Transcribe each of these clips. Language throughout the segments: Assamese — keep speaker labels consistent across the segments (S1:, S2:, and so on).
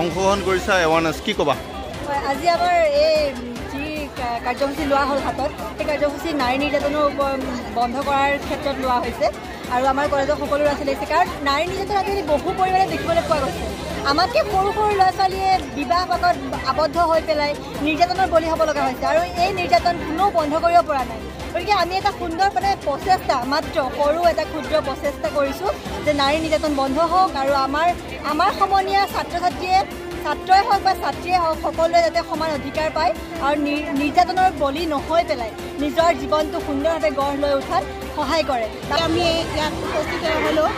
S1: অংশগ্ৰহণ কৰিছা এৱাৰনেছ কি ক'বা?
S2: আজি আমাৰ এই যি কাৰ্যসূচী লোৱা হ'ল হাতত সেই কাৰ্যসূচী নাৰী নিৰ্যাতনৰ ওপৰত বন্ধ কৰাৰ ক্ষেত্ৰত লোৱা হৈছে। আৰু আমাৰ কলেজৰ সকলো ল'ৰা ছোৱালী আছে কাৰণ নাৰী নিৰ্যাতন আজিকালি বহু পৰিমাণে দেখিবলৈ পোৱা গৈছে। আমাতকৈ সৰু সৰু ল'ৰা ছোৱালীয়ে বিবাহ পাকত আবদ্ধ হৈ পেলাই নিৰ্যাতনৰ বলি হ'ব লগা হৈছে। আৰু এই নিৰ্যাতন কোনেও বন্ধ কৰিব পৰা নাই। গতিকে আমি এটা সুন্দৰ মানে প্ৰচেষ্টা মাত্ৰ সৰু এটা ক্ষুদ্ৰ প্ৰচেষ্টা কৰিছোঁ যে নাৰী নিৰ্যাতন বন্ধ হওক আৰু আমাৰ আমাৰ সমনীয়া ছাত্ৰ ছাত্ৰীয়ে ছাত্ৰই হওক বা ছাত্ৰীয়ে হওক সকলোৱে যাতে সমান অধিকাৰ পায় আৰু নিৰ- নিৰ্যাতনৰ বলি নহৈ পেলাই নিজৰ জীৱনটো সুন্দৰভাৱে গঢ় লৈ উঠাত সহায় কৰে।
S3: আমি ইয়াত উপস্থিত হ'লোঁ।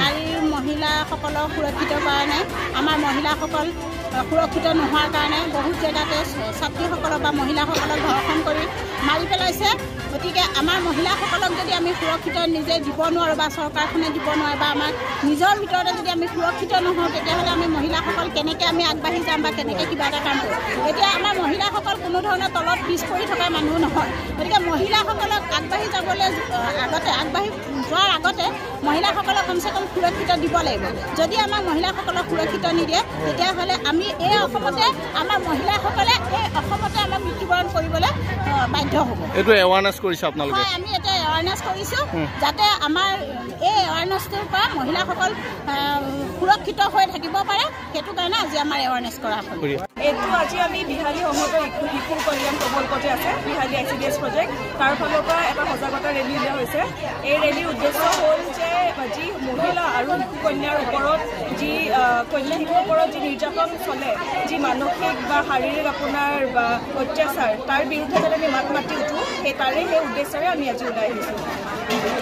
S3: নাৰীৰ মহিলাসকলক সুৰক্ষিত কৰা নাই আমাৰ মহিলাসকল সুৰক্ষিত নোহোৱাৰ কাৰণে বহুত জেগাতে ছাত্ৰীসকলক মহিলাসকলক ধৰ্ষণ কৰি মাৰি পেলাইছে। গতিকে আমাৰ মহিলাসকলক যদি আমি সুৰক্ষিত নিজে দিব নোৱাৰোঁ বা চৰকাৰখনে দিব নোৱাৰে বা আমাৰ নিজৰ ভিতৰতে যদি আমি সুৰক্ষিত নহওঁ তেতিয়াহ'লে আমি কেনেকৈ আমি আগবাঢ়ি যাম বা কেনেকৈ কিবা এটা কাম কৰিম এতিয়া আমাৰ মহিলাসকল কোনো ধৰণৰ তলত পিছ পৰি থকা মানুহ নহয়। গতিকে মহিলাসকলক আগবাঢ়ি যাবলৈ আগতে আগবাঢ়ি যোৱাৰ আগতে মহিলাসকলক কমচে কম সুৰক্ষিত দিব লাগিব। যদি আমাৰ মহিলাসকলক সুৰক্ষিত নিদিয়ে তেতিয়াহ'লে আমি এই অসমতে আমাৰ মহিলাসকলে এই অসমতে আমাৰ মৃত্যুবৰণ কৰিবলৈ বাধ্য হ'ব।
S1: এইটো এৱাৰনেছ কৰিছা আপোনালোকে?
S3: হয় আমি এতিয়া এৱাৰনেছ কৰিছোঁ। যাতে আমাৰ এই এৱাৰনেছটোৰ পৰা মহিলাসকল সুৰক্ষিত হৈ থাকিব পাৰে। সেইটো কাৰণে আজি আমাৰ এৱাৰনেছ কৰা হ'ল।
S4: এইটো আজি আমি বিহালী সমগ্ৰ শিশু কল্যাণ প্ৰকল্পতে আছে Bihali I C D S project তাৰ ফালৰ পৰা এটা ৰেলী উলিওৱা হৈছে। এই ৰেলীৰ উদ্দেশ্য হ'ল যে যি মহিলা আৰু শিশু কন্যাৰ ওপৰত যি কন্যা শিশুৰ ওপৰত যি নিৰ্যাতন চলে যি মানসিক বা শাৰীৰিক আপোনাৰ বা অত্যাচাৰ তাৰ বিৰুদ্ধে যাতে আমি মাত মাতি উঠোঁ সেই তাৰে সেই উদ্দেশ্যৰে আমি আজি ওলাই আহিছোঁ।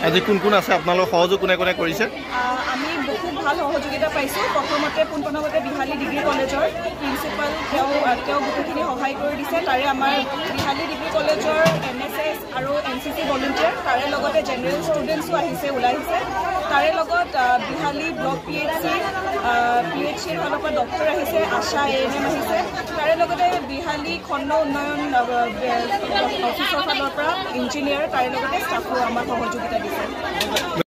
S1: আজি কোন কোন আছে? আপোনালোকৰ সহযোগ কোনে কোনে কৰিছে?
S4: আমি বহুত ভাল সহযোগিতা পাইছোঁ। প্ৰথমতে পোনপ্ৰথমতে বিহালী ডিগ্ৰী কলেজৰ প্ৰিন্সিপাল তেওঁ তেওঁ গোটেইখিনি সহায় কৰি দিছে। তাৰে আমাৰ বিহালী ডিগ্ৰী কলেজৰ এন এছ এছ আৰু এন চি চি ভলণ্টিয়াৰ তাৰে লগতে জেনেৰেল ষ্টুডেণ্টছো আহিছে ওলাই আহিছে তাৰে লগত Bihali block P H C P H চিৰ ফালৰ পৰা ডক্টৰ আহিছে আশা এ এন এম আহিছে। তাৰে লগতে বিহালী খণ্ড উন্নয়ন অফিচৰ ফালৰ পৰা ইঞ্জিনিয়াৰ তাৰে লগতে ষ্টাফো আমাক সহযোগিতা দিছে।